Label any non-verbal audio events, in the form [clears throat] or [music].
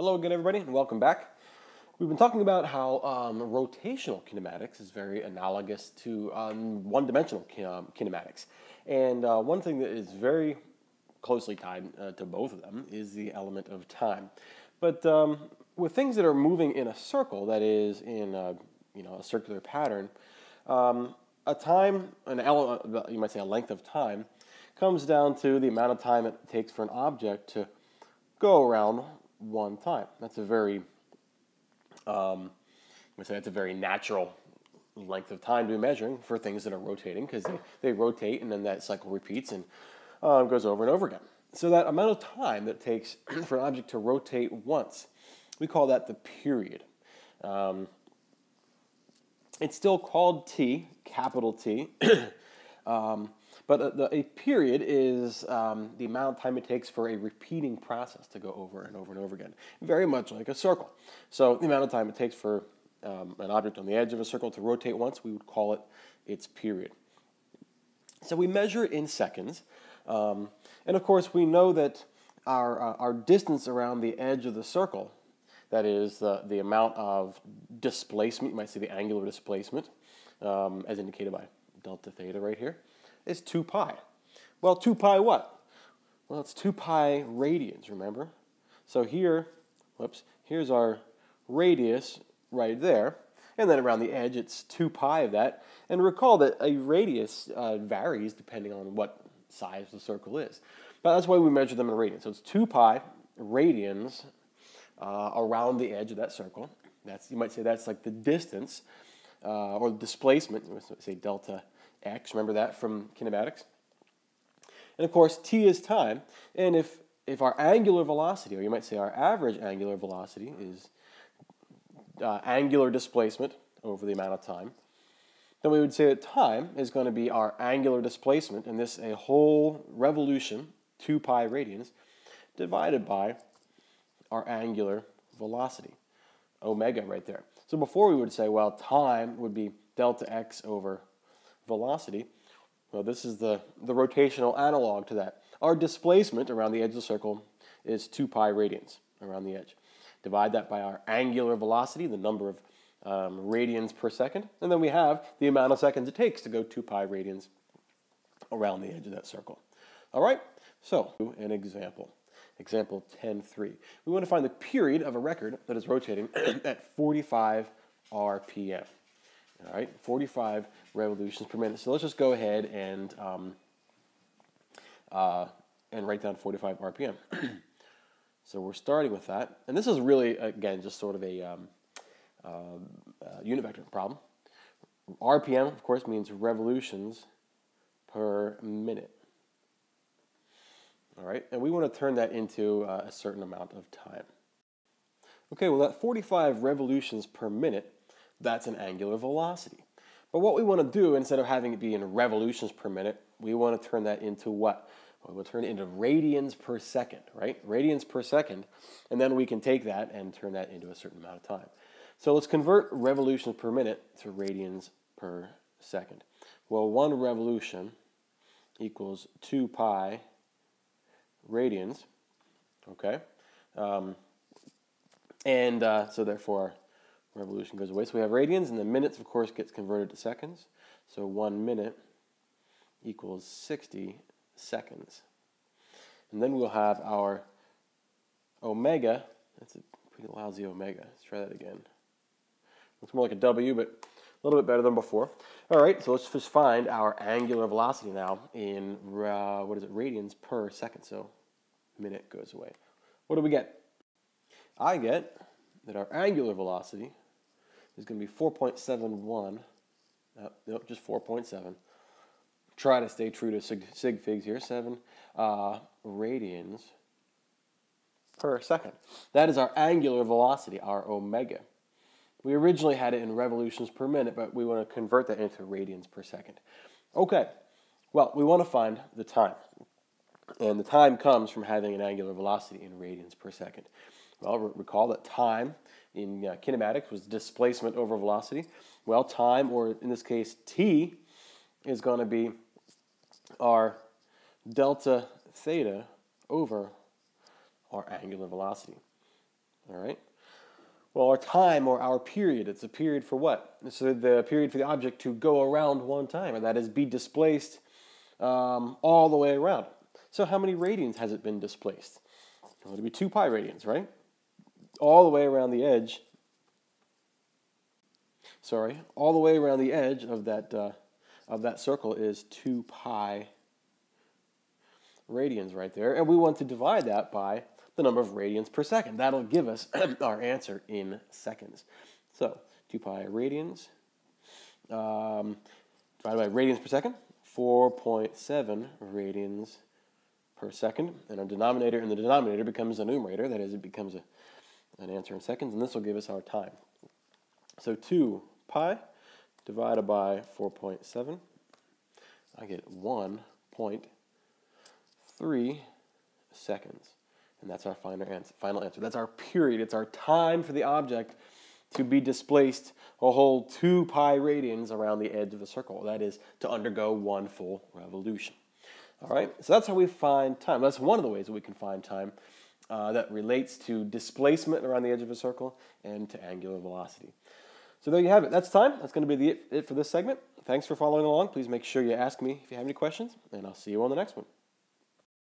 Hello again, everybody, and welcome back. We've been talking about how um, rotational kinematics is very analogous to um, one-dimensional um, kinematics. And uh, one thing that is very closely tied uh, to both of them is the element of time. But um, with things that are moving in a circle, that is in a, you know, a circular pattern, um, a time, an uh, you might say a length of time, comes down to the amount of time it takes for an object to go around one time. That's a very, um, I say that's a very natural length of time to be measuring for things that are rotating because they, they rotate and then that cycle repeats and uh, goes over and over again. So that amount of time that takes [clears throat] for an object to rotate once, we call that the period. Um, it's still called t, capital T, [clears throat] um, but a, the, a period is um, the amount of time it takes for a repeating process to go over and over and over again, very much like a circle. So the amount of time it takes for um, an object on the edge of a circle to rotate once, we would call it its period. So we measure in seconds, um, and of course we know that our, uh, our distance around the edge of the circle, that is the, the amount of displacement, you might say the angular displacement, um, as indicated by delta theta right here, is 2 pi. Well, 2 pi what? Well, it's 2 pi radians, remember? So here, whoops, here's our radius right there. And then around the edge, it's 2 pi of that. And recall that a radius uh, varies depending on what size the circle is. But that's why we measure them in radians. So it's 2 pi radians uh, around the edge of that circle. That's You might say that's like the distance uh, or displacement, say delta x, remember that from kinematics? And of course, t is time, and if, if our angular velocity, or you might say our average angular velocity, is uh, angular displacement over the amount of time, then we would say that time is going to be our angular displacement, and this a whole revolution, 2 pi radians, divided by our angular velocity, omega right there. So before we would say, well, time would be delta x over velocity. Well, this is the, the rotational analog to that. Our displacement around the edge of the circle is 2 pi radians around the edge. Divide that by our angular velocity, the number of um, radians per second, and then we have the amount of seconds it takes to go 2 pi radians around the edge of that circle. All right, so an example. Example 10.3. We want to find the period of a record that is rotating [coughs] at 45 RPM. All right, 45 revolutions per minute. So let's just go ahead and um, uh, and write down 45 RPM. [clears throat] so we're starting with that, and this is really again just sort of a um, uh, uh, unit vector problem. RPM, of course, means revolutions per minute. All right, and we want to turn that into uh, a certain amount of time. Okay, well that 45 revolutions per minute that's an angular velocity. But what we want to do, instead of having it be in revolutions per minute, we want to turn that into what? Well, we'll turn it into radians per second, right? Radians per second. And then we can take that and turn that into a certain amount of time. So let's convert revolutions per minute to radians per second. Well, one revolution equals 2 pi radians, okay? Um, and uh, so therefore revolution goes away. So we have radians, and the minutes, of course, gets converted to seconds. So one minute equals 60 seconds. And then we'll have our omega. That's a pretty lousy omega. Let's try that again. Looks more like a W, but a little bit better than before. All right, so let's just find our angular velocity now in, uh, what is it, radians per second. So minute goes away. What do we get? I get that our angular velocity is going to be 4.71. Uh, nope, just 4.7. Try to stay true to sig, sig figs here. 7 uh, radians per second. That is our angular velocity, our omega. We originally had it in revolutions per minute, but we want to convert that into radians per second. Okay, well, we want to find the time. And the time comes from having an angular velocity in radians per second. Well, recall that time in uh, kinematics was displacement over velocity. Well, time, or in this case t, is going to be our delta theta over our angular velocity. All right. Well, our time or our period, it's a period for what? So the period for the object to go around one time, and that is be displaced um, all the way around. So how many radians has it been displaced? It'll be 2 pi radians, right? All the way around the edge. Sorry, all the way around the edge of that, uh, of that circle is 2 pi radians right there. And we want to divide that by the number of radians per second. That'll give us [clears throat] our answer in seconds. So 2 pi radians um, divided by radians per second, 4.7 radians per second. And our denominator in the denominator becomes a numerator. That is, it becomes a, an answer in seconds. And this will give us our time. So 2 pi divided by 4.7. I get 1.3 seconds. And that's our final answer. Final answer. That's our period. It's our time for the object to be displaced a whole 2 pi radians around the edge of the circle. That is to undergo one full revolution. All right, so that's how we find time. That's one of the ways that we can find time uh, that relates to displacement around the edge of a circle and to angular velocity. So there you have it. That's time. That's going to be the, it for this segment. Thanks for following along. Please make sure you ask me if you have any questions, and I'll see you on the next one.